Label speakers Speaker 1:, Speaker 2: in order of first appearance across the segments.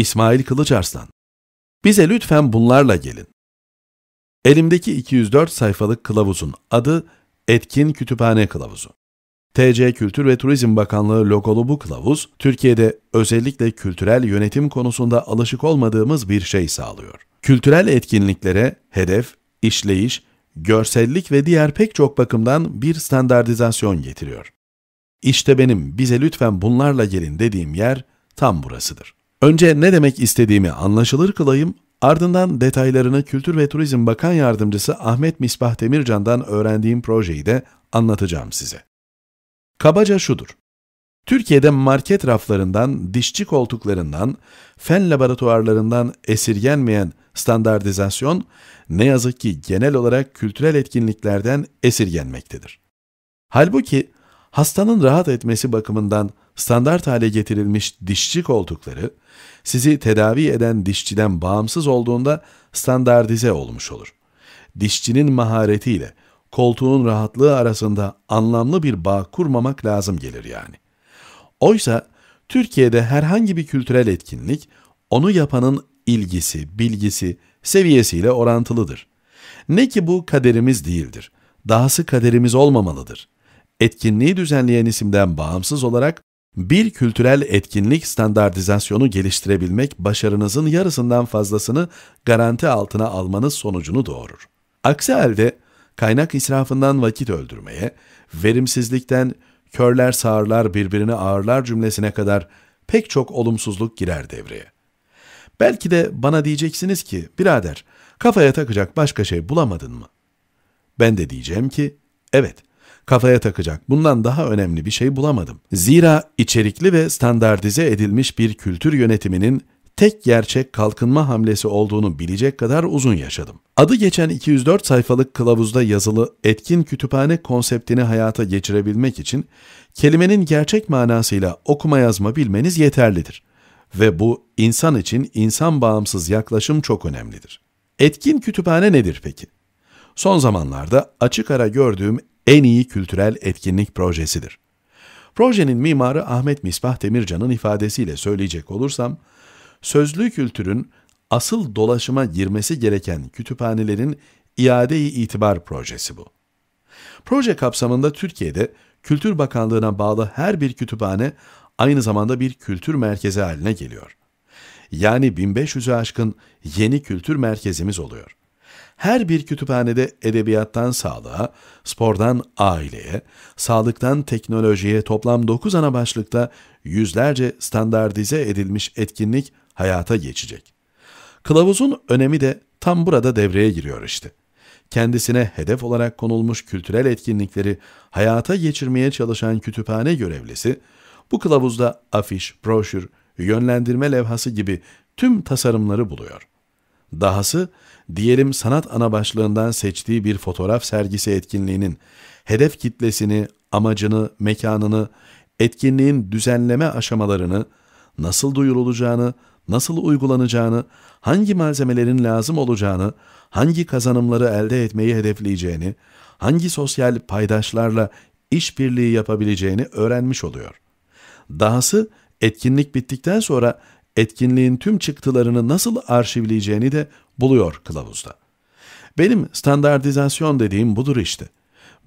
Speaker 1: İsmail Kılıçarslan. Bize lütfen bunlarla gelin. Elimdeki 204 sayfalık kılavuzun adı Etkin Kütüphane Kılavuzu. TC Kültür ve Turizm Bakanlığı logolu bu kılavuz, Türkiye'de özellikle kültürel yönetim konusunda alışık olmadığımız bir şey sağlıyor. Kültürel etkinliklere hedef, işleyiş, görsellik ve diğer pek çok bakımdan bir standartizasyon getiriyor. İşte benim bize lütfen bunlarla gelin dediğim yer tam burasıdır. Önce ne demek istediğimi anlaşılır kılayım, ardından detaylarını Kültür ve Turizm Bakan Yardımcısı Ahmet Misbah Demircan'dan öğrendiğim projeyi de anlatacağım size. Kabaca şudur. Türkiye'de market raflarından, dişçi koltuklarından, fen laboratuvarlarından esirgenmeyen standartizasyon ne yazık ki genel olarak kültürel etkinliklerden esirgenmektedir. Halbuki hastanın rahat etmesi bakımından standart hale getirilmiş dişçi koltukları, sizi tedavi eden dişçiden bağımsız olduğunda standartize olmuş olur. Dişçinin maharetiyle koltuğun rahatlığı arasında anlamlı bir bağ kurmamak lazım gelir yani. Oysa Türkiye'de herhangi bir kültürel etkinlik onu yapanın ilgisi, bilgisi, seviyesiyle orantılıdır. Ne ki bu kaderimiz değildir. Dahası kaderimiz olmamalıdır. Etkinliği düzenleyen isimden bağımsız olarak bir kültürel etkinlik standartizasyonu geliştirebilmek başarınızın yarısından fazlasını garanti altına almanız sonucunu doğurur. Aksi halde kaynak israfından vakit öldürmeye, verimsizlikten körler sağırlar birbirini ağırlar cümlesine kadar pek çok olumsuzluk girer devreye. Belki de bana diyeceksiniz ki, birader, kafaya takacak başka şey bulamadın mı? Ben de diyeceğim ki, evet, kafaya takacak bundan daha önemli bir şey bulamadım. Zira içerikli ve standartize edilmiş bir kültür yönetiminin tek gerçek kalkınma hamlesi olduğunu bilecek kadar uzun yaşadım. Adı geçen 204 sayfalık kılavuzda yazılı etkin kütüphane konseptini hayata geçirebilmek için kelimenin gerçek manasıyla okuma yazma bilmeniz yeterlidir. Ve bu insan için insan bağımsız yaklaşım çok önemlidir. Etkin kütüphane nedir peki? Son zamanlarda açık ara gördüğüm en iyi kültürel etkinlik projesidir. Projenin mimarı Ahmet Misbah Demircan'ın ifadesiyle söyleyecek olursam, sözlü kültürün asıl dolaşıma girmesi gereken kütüphanelerin iade-i itibar projesi bu. Proje kapsamında Türkiye'de Kültür Bakanlığı'na bağlı her bir kütüphane aynı zamanda bir kültür merkezi haline geliyor. Yani 1500'ü aşkın yeni kültür merkezimiz oluyor. Her bir kütüphanede edebiyattan sağlığa, spordan aileye, sağlıktan teknolojiye toplam 9 ana başlıkta yüzlerce standartize edilmiş etkinlik hayata geçecek. Kılavuzun önemi de tam burada devreye giriyor işte. Kendisine hedef olarak konulmuş kültürel etkinlikleri hayata geçirmeye çalışan kütüphane görevlisi, bu kılavuzda afiş, broşür, yönlendirme levhası gibi tüm tasarımları buluyor. Dahası, diyelim sanat ana başlığından seçtiği bir fotoğraf sergisi etkinliğinin hedef kitlesini, amacını, mekanını, etkinliğin düzenleme aşamalarını, nasıl duyurulacağını, nasıl uygulanacağını, hangi malzemelerin lazım olacağını, hangi kazanımları elde etmeyi hedefleyeceğini, hangi sosyal paydaşlarla işbirliği yapabileceğini öğrenmiş oluyor. Dahası etkinlik bittikten sonra etkinliğin tüm çıktılarını nasıl arşivleyeceğini de buluyor kılavuzda. Benim standartizasyon dediğim budur işte.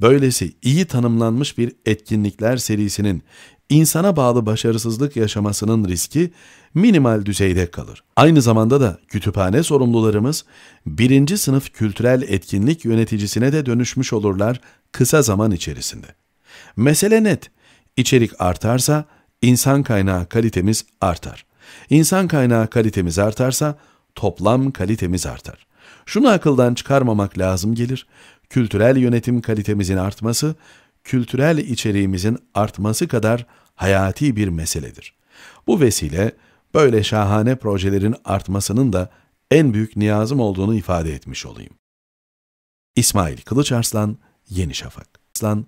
Speaker 1: Böylesi iyi tanımlanmış bir etkinlikler serisinin insana bağlı başarısızlık yaşamasının riski minimal düzeyde kalır. Aynı zamanda da kütüphane sorumlularımız birinci sınıf kültürel etkinlik yöneticisine de dönüşmüş olurlar kısa zaman içerisinde. Mesele net, içerik artarsa insan kaynağı kalitemiz artar. İnsan kaynağı kalitemiz artarsa toplam kalitemiz artar. Şunu akıldan çıkarmamak lazım gelir, kültürel yönetim kalitemizin artması, kültürel içeriğimizin artması kadar hayati bir meseledir. Bu vesile böyle şahane projelerin artmasının da en büyük niyazım olduğunu ifade etmiş olayım. İsmail Kılıçarslan, Yeni Şafak. Arslan,